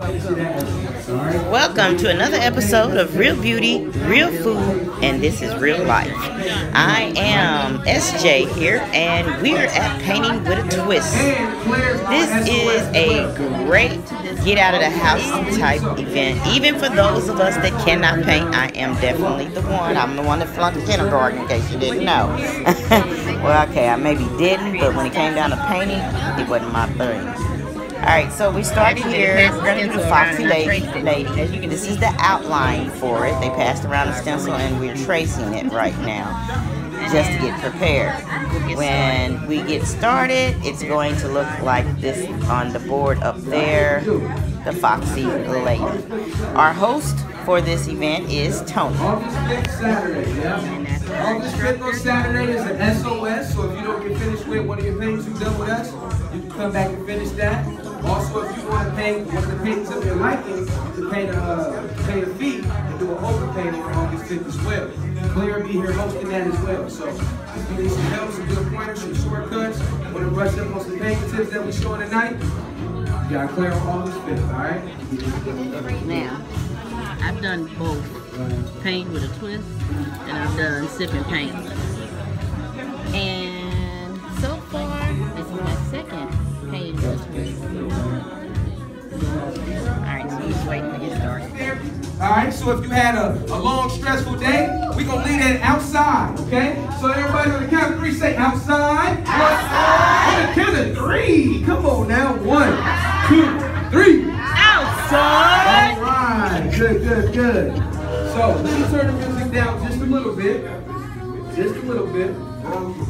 Welcome to another episode of Real Beauty, Real Food, and this is Real Life. I am SJ here, and we're at Painting with a Twist. This is a great get out of the house type event. Even for those of us that cannot paint, I am definitely the one. I'm the one that flunked kindergarten, in case you didn't know. well, okay, I maybe didn't, but when it came down to painting, it wasn't my thing. Alright, so we started here. We're going to do the Foxy Lady. lady. This is the outline for it. They passed around a stencil and we're tracing it right now just to get prepared. When we get started, it's going to look like this on the board up there, the Foxy Lady. Our host for this event is Tony. August 5th, Saturday, yeah? August 5th on Saturday is an SOS, so if you don't get finished with one of your paintings you've done with us, you can come back and finish that. Also, if you want to paint one of the paintings of your liking, can paint a, uh, paint a feet and do an over painting on August 5th as well. Claire will be here hosting that as well. So if you need some help, some good pointers, some shortcuts, want to brush up on some painting tips that we're showing tonight, you got Claire on August 5th, all right? Now, I've done both paint with a twist and I've done sip and paint. So if you had a, a long, stressful day, we're going to leave that outside, okay? So everybody on the count of three say outside. Outside. On the count of three. Come on now. One, two, three. Outside! All right, good, good, good. So let me turn the music down just a little bit. Just a little bit. Um,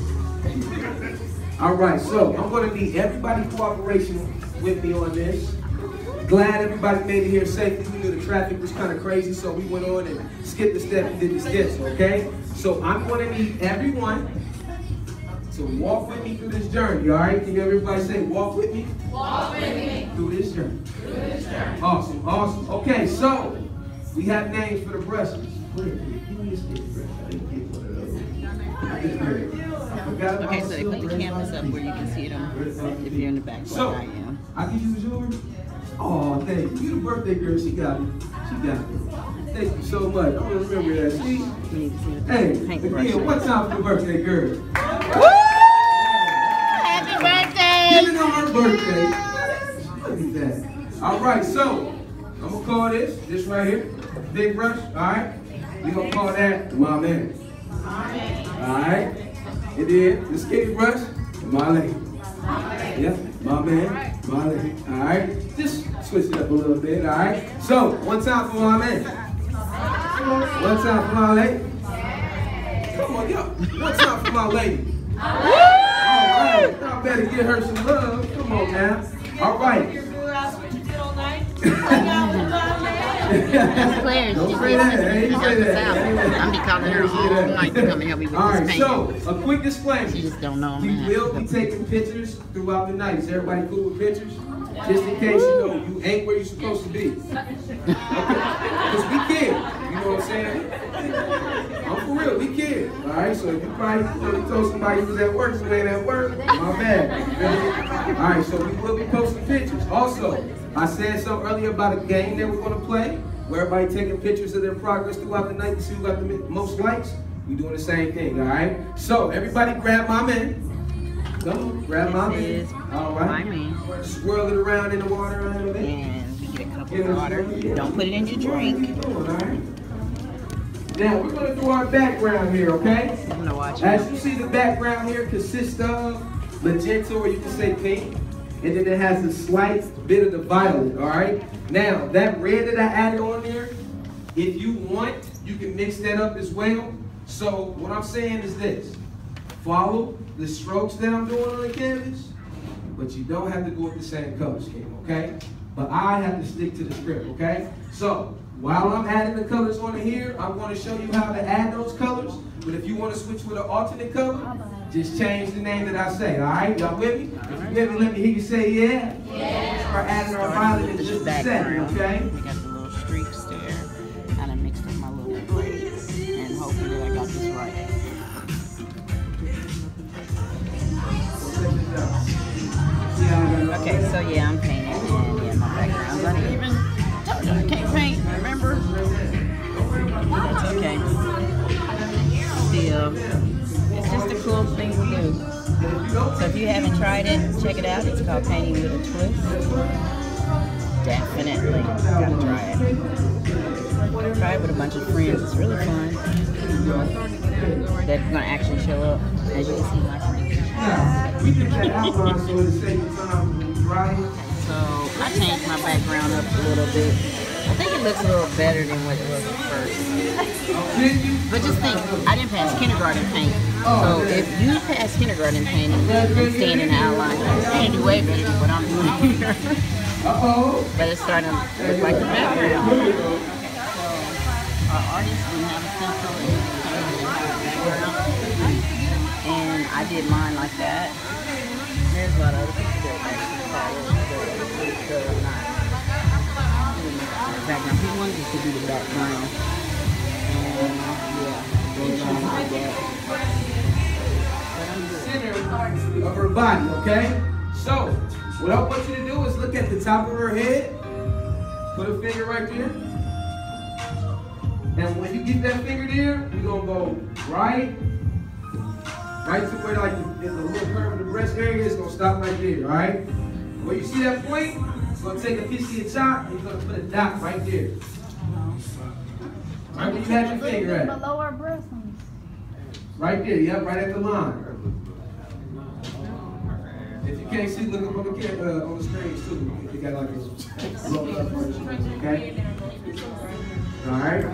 all right, so I'm going to need everybody's cooperation with me on this. Glad everybody made it here safely. We knew the traffic was kind of crazy, so we went on and skipped the step and did the steps, okay? So I'm going to need everyone to walk with me through this journey, all right? Can everybody say, walk with me? Walk with me Through this journey. through this journey. Awesome, awesome. Okay, so we have names for the brushes. Where- where is this brush? I didn't get one of those. This here. I forgot about Okay, so they put the silver. cameras up where you can see them if you're in the back So, like I am. I can use yours? Oh, thank you. You the birthday girl, she got it. She got it. Thank you so much. I'm gonna remember that. See? You need to see the Hey, paintbrush. again, one time for the birthday girl. Happy birthday! Even on her birthday. Look at that. All right, so I'm gonna call this, this right here, big brush, all right? We gonna call that my man. All right? And then the skinny brush, my lady. Yeah, my man, my lady. All right? Just switch it up a little bit, all right? So, one time for my man. One time for my lady. Come on, y'all. One time for my lady. All right, y'all better give her some love. Come on now. All right. Claire. Don't say that. Hey, say that. Hey, I'm be calling her all night to come and help me with All this right, painting. so a quick disclaimer. She just don't know I'm We will be taking pictures throughout the night. Is everybody cool with pictures? Just in case you know you ain't where you're supposed to be. Because we care. You know what I'm saying? I'm for real, we care. All right, so if you probably you know, told somebody you was at work, you ain't at work, my bad. All right, so we will be posting pictures. Also, I said something earlier about a game that we're going to play, where everybody taking pictures of their progress throughout the night to see who got the most likes. We doing the same thing, all right? So everybody grab my man. Come on, grab my man. All my right. man. Swirl it around in the water a little bit. And we get a cup of water. Don't put it in your drink. All right. Now we're gonna do our background here, okay? I'm gonna watch it. As you see, the background here consists of magenta, or you can say pink, and then it has a slight bit of the violet. All right. Now that red that I added on there, if you want, you can mix that up as well. So what I'm saying is this: follow the strokes that I'm doing on the canvas, but you don't have to go with the same color scheme, okay? But I have to stick to the script, okay? So while I'm adding the colors on here, I'm going to show you how to add those colors. But if you want to switch with an alternate color, just change the name that I say, all right? Y'all with me? If you with me, let me hear you say yeah. Yeah. Start adding our violet in just is a second, okay? We got the little streaks there. Kind of mixed up my little braids. And hopefully that I got this right. See how I got it? Okay, so yeah, I'm Um, it's just a cool thing to do. So if you haven't tried it, check it out. It's called Painting with a Twist. Definitely gotta try it. Try it with a bunch of friends. It's really fun. That's gonna actually show up, as you can see, my friends. so I changed my background up a little bit. I think it looks a little better than what it was at first. But just think, I didn't pass kindergarten paint. So if you pass kindergarten painting and staying in the outline, gonna do way better than what I'm doing here. But it's starting to look like the background. So our artist didn't have a pencil and he painted the background. And I did mine like that. There's a lot of other people that actually follow the, the, the not background. He wanted us to do the background. Um, and yeah, of her body, okay? So, what I want you to do is look at the top of her head, put a finger right there. And when you get that finger there, you're gonna go right, right to where like the, the little curve of the breast area is gonna stop right there, right? Where you see that point, you're gonna take a piece of your chop and you're gonna put a dot right there. Right where you had your finger at. Below our breast. Right there, yep, right at the line. If you can't see, look up on the cam- uh, on the screen too. You got like a blow up version, okay? All right.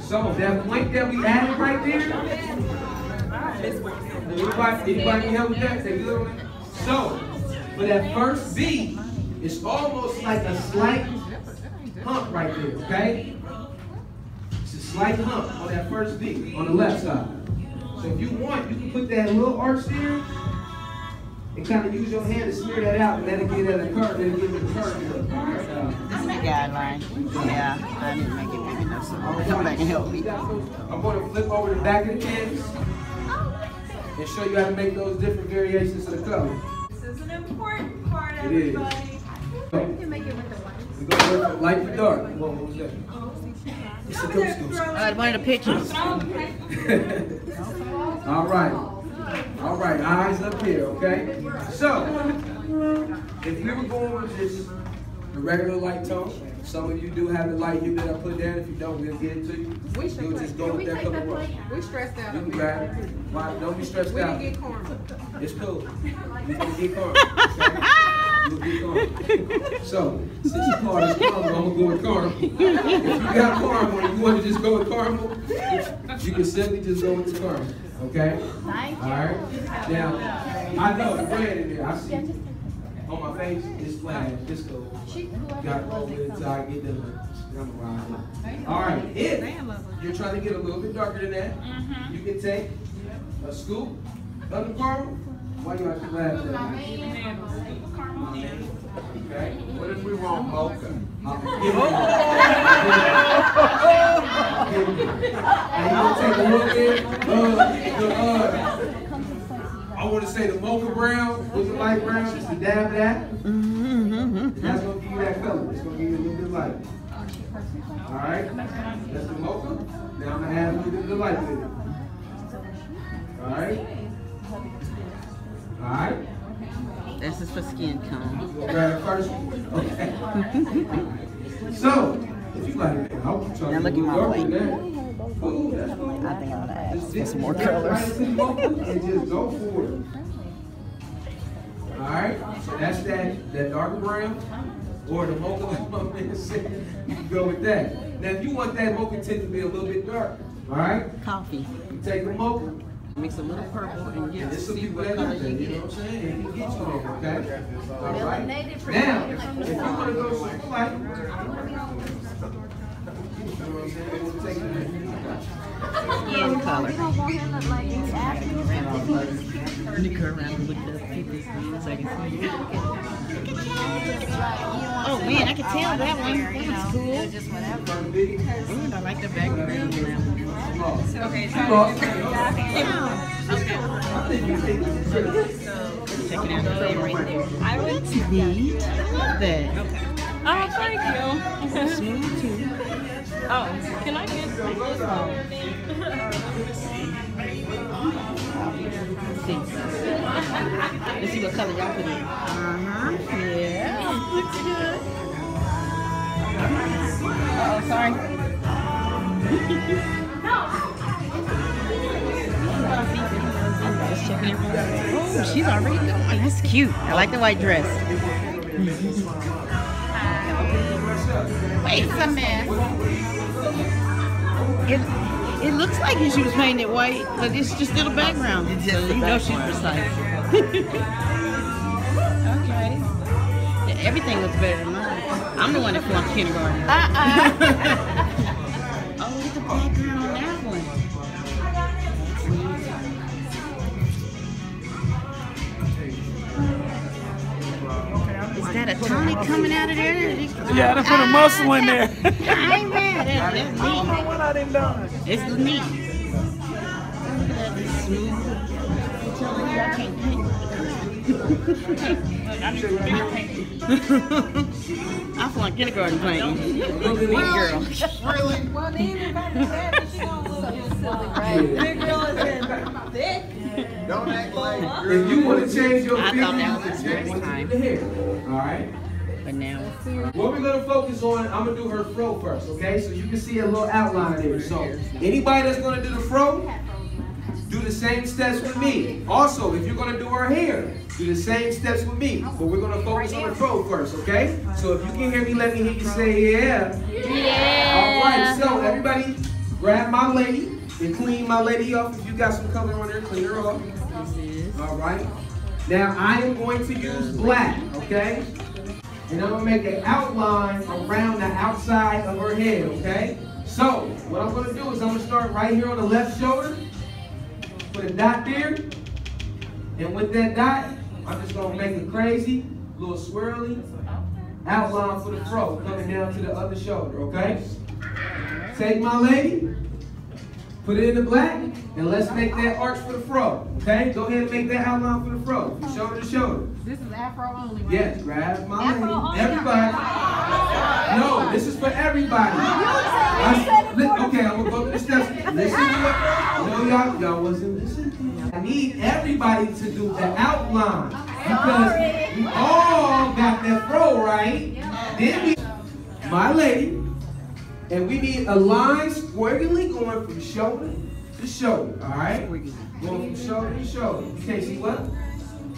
So that point that we added right there. Anybody, anybody need help with that? They good on it? So for that first B, it's almost like a slight hump right there, okay? It's a slight hump on that first V on the left side. So if you want, you can put that little arch there and kind of use your hand to smear that out and let it get at a curve, let it give it a curve look. This is the guideline. Yeah, I didn't make it big enough, so come back and help me. I'm going to flip over the back of the canvas and show you how to make those different variations of the color. This is an important part, It is. everybody. You can make it with the light. We're going to work from light to dark. What what was that? It's a ghost ghost. Uh, one of the pictures. All right. All right, eyes up here, okay? So, if we were going with just the regular light tone, some of you do have the light here that I put down. If you don't, we'll get it to you. We should You'll just go Can with we that take color. that We stressed out. You can grab it. Why? Don't be stressed We out. didn't get karma. It's cool. You can get karma. Okay? You'll get karma. So, since you called us karma, I'm gonna go with karma. If you got and you want to just go with karma, you can simply just go with the. Okay? Thank All right. Now, I know the red in there. I see. On my face, it's flat. It's cool. Got to go with it till I get the. I'm around. All right. If you're trying to get a little bit darker than that, mm-hmm. you can take a scoop of the caramel. Why you have to laugh at that? Okay. What if we want mocha? I'll you. And you gonna take a little bit of the uh, I want to say the mocha brown with the light brown, just a dab of that. That's gonna give you that color. It's gonna give you a little bit of light. All right. That's the mocha. Now I'm gonna add a little bit of the light with it. All right. All right. This is for skin tone. Grab first. Okay. so, if you like it, I'll try Now to look at my plate. Cool, that's cool. I think I'm gonna add Just some more colors. into the mocha and just go for it. All right, so that's that that dark brown or the mocha, like my man said. You can go with that. Now, if you want that mocha tint to be a little bit darker, all right, Coffee. you take the mocha. Mix a little purple and get This will see be what better colors than you you know what I'm saying? It can get you there, okay? All right. Now, if you want to go super light, you know what I'm saying? We'll take it. Skin color. We don't want him to like he's acting. Let me go around and look at the people's skin so I can see. Oh man, I can tell that one. That was cool. Just whatever. Ooh, I like the background on that one. Okay, Come so on. Check it out, the right there. I would neat. I love that. Okay. Oh, thank you. Smooth too. Oh, can I get this one? Let's see. Let's see what color y'all put in. Uh-huh. Yeah. Looks good. Oh, sorry. Just checking everything. Oh, she's already going. That's cute. I like the white dress. Wait a minute. It, it looks like she was painted white, but it's just still a background. So you know she's precise. okay. Yeah, everything looks better than mine. I'm the one that flunked kindergarten. Uh-uh. oh, look at the background on that one. Is that a tonic coming out of there? Yeah, they put a muscle in there. I ain't mad. That- That's neat. what I done done. It's neat. Look at that, smooth. Paint. I'm from kindergarten painting. Neat girl. Well, then if I do that, she gonna look just silly, right? Big girl is thick. Don't act like If you want to change your I figure, thought that was can change first time. the hair. All right. But now, What we're gonna focus on, I'm gonna do her fro first, okay? So you can see a little outline there. So anybody that's gonna do the fro, do the same steps with me. Also, if you're gonna do her hair, do the same steps with me. But we're gonna focus on the fro first, okay? So if you can hear me, let me hear you say yeah. Yeah. All right. So everybody, grab my lady and clean my lady off. If you got some color on there, clean her off. All right. Now I am going to use black, okay? And I'm gonna make an outline around the outside of her head, okay? So what I'm gonna do is I'm gonna start right here on the left shoulder, put a dot there, and with that dot, I'm just gonna make a crazy, little swirly outline for the fro coming down to the other shoulder, okay? Take my lady, put it in the black, and let's make that arch for the fro, okay? Go ahead and make that outline for the fro, shoulder to shoulder. This is Afro only, right? Yes, grab my Afro lady. only. Everybody. No, this is for everybody. I- okay, I'm gonna go No, y'all, y'all wasn't listening. I need everybody to do the outline because we all got that fro right. Then we, my lady, and we need a line squiggly going from shoulder to shoulder. All right, going from shoulder to shoulder. You can't see what?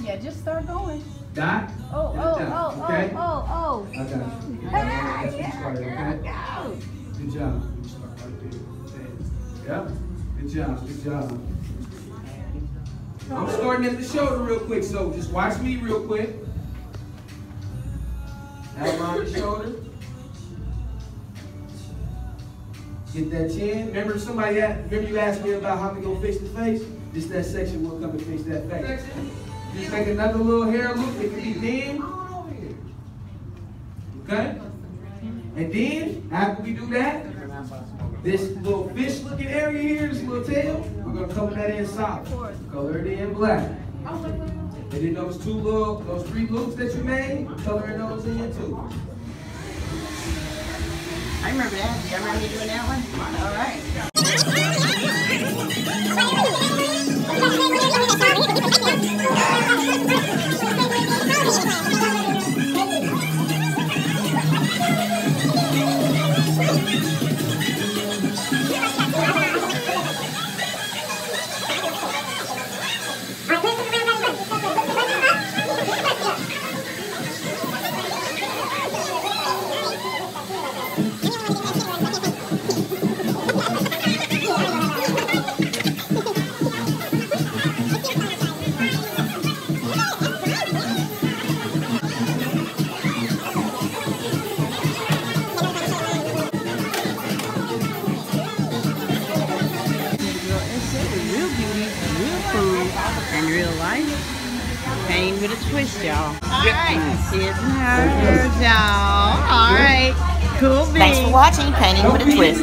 Yeah, just start going. Dot. Oh, oh, dot, oh, oh, okay? oh, oh, I got you. What started, okay? Good job. You start right there. Yep. Good job. Good job. I'm starting at the shoulder real quick, so just watch me real quick. Outline the shoulder. Get that chin. Remember somebody had, remember you asked me about how to go fix the face? Just that section will come and fix that face. Just make another little hair look. It can be thin. Okay? And then, after we do that, this little fish looking area here, this little tail, we're gonna color that in solid. Color it in black. And then those two little, those three loops that you made, coloring those in too. I remember that. Do you remember me doing that one? All right. twist, y'all. All right. It's hers, y'all. All right. Cool beans. Thanks for watching Painting with a Twist.